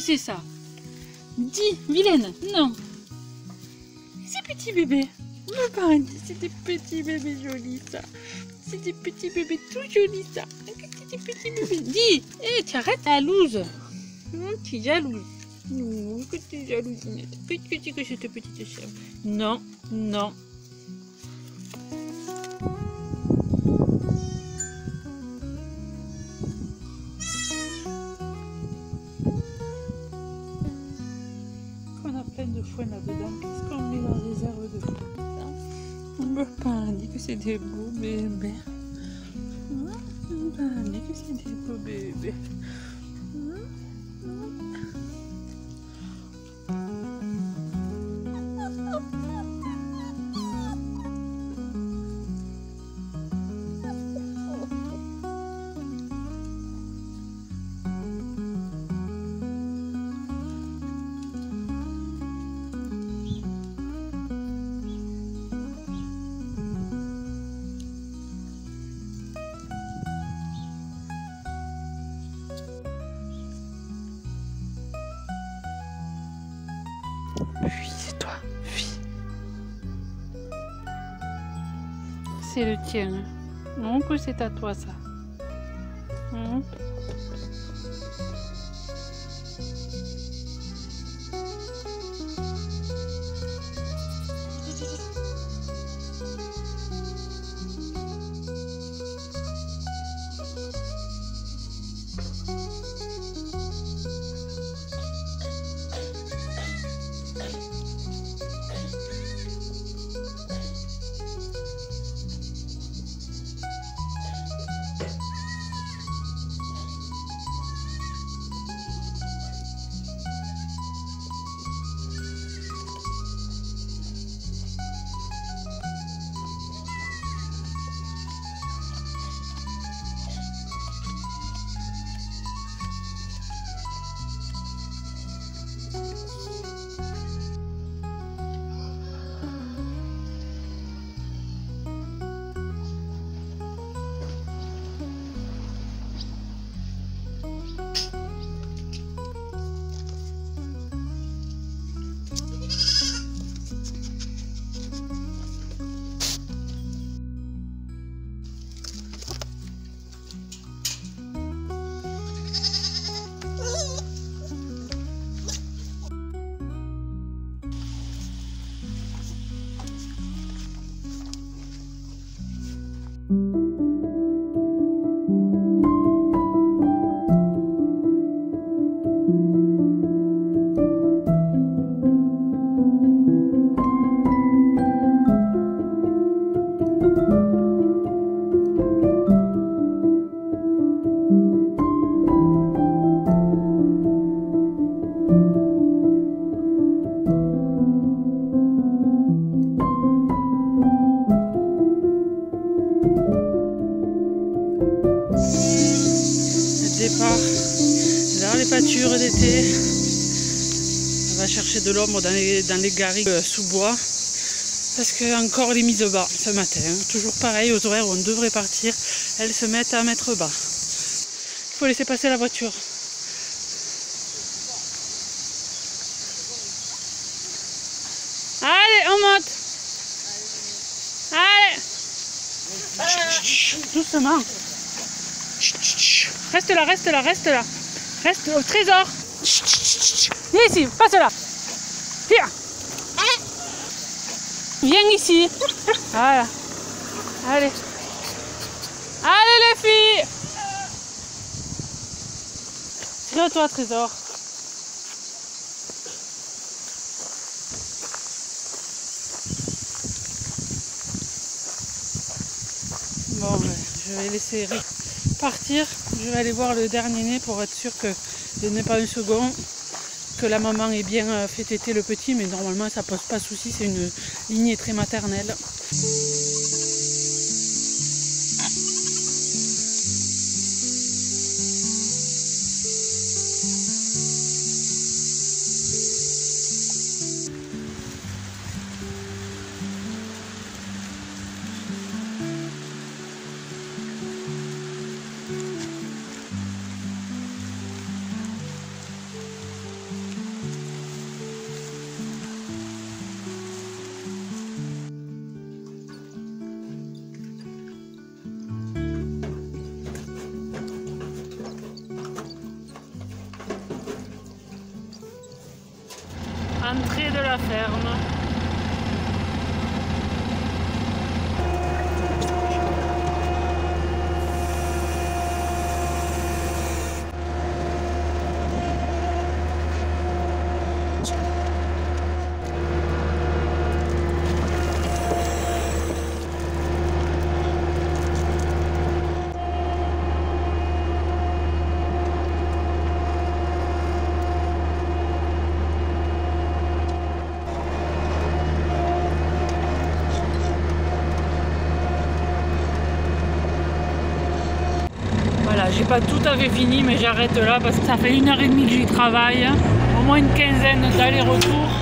c'est ça? Dis, vilaine, non. C'est petit bébé. Me parle, c'est des petits bébés jolis ça. C'est des petits bébés tout jolis ça. C'est des petits bébés. Dis, hé, tu arrêtes la loose. Non, tu es jalouse. Non, que tu es jalouse, Que tu dis que cette petite chèvre. Non, non. A plein de foin là-dedans, qu'est-ce qu'on met dans les herbes de foin On me dit que c'est des beaux bébés. On me dit que c'est des beaux bébés. Fuis, c'est toi. Fuis. C'est le tien. Que c'est à toi ça. Hein? D'été. On va chercher de l'ombre dans les, dans les garrigues euh, sous bois. Parce que encore les mises bas ce matin. hein. Toujours pareil, aux horaires où on devrait partir, elles se mettent à mettre bas. Il faut laisser passer la voiture. Allez, on monte. Allez. Doucement. Reste là, reste là, reste là. Reste au trésor. Viens ici, passe là. Viens. Viens ici. Voilà. Allez. Allez les filles. Tire-toi, trésor. Bon, je vais laisser Rick partir. Je vais aller voir le dernier né pour être sûr que je n'ai pas un second. Que la maman ait bien euh, fait téter le petit, mais normalement ça pose pas souci, c'est une lignée très maternelle. Entrée de la ferme. Voilà, j'ai tout à fait fini, mais j'arrête là parce que ça fait une heure et demie que j'y travaille, au moins une quinzaine d'allers-retours.